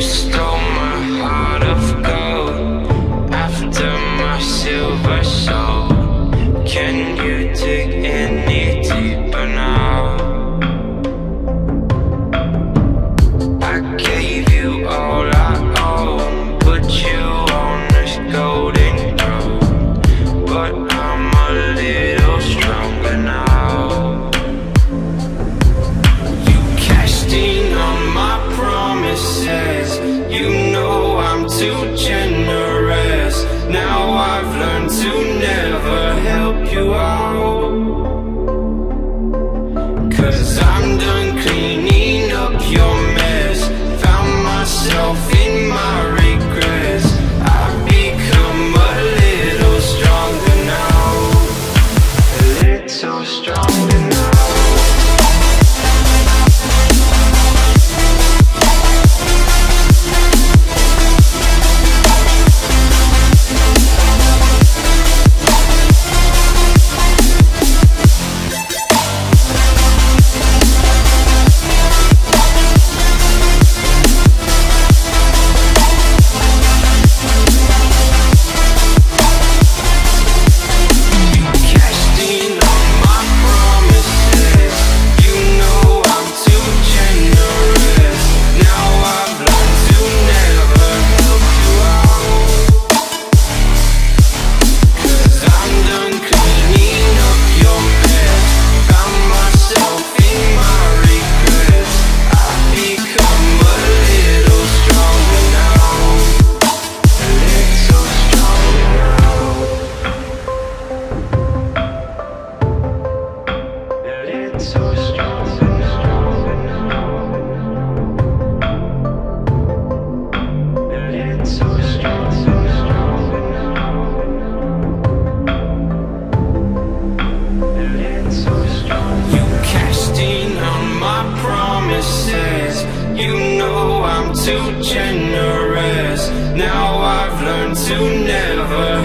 stole my heart of gold after my silver soul. Now I've learned to never help you out. Cause I'm done cleaning up your mess. Found myself in my regrets. I've become a little stronger now. A little stronger promises. You know I'm too generous. Now I've learned to never